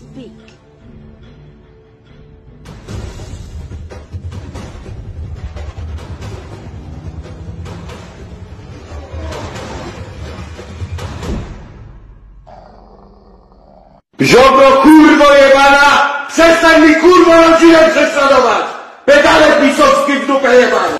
Speak. Ziobro kurwo jebana! Przestań mi kurwo rodzinę prześladować! Pedale pisowskie w dupę jebana!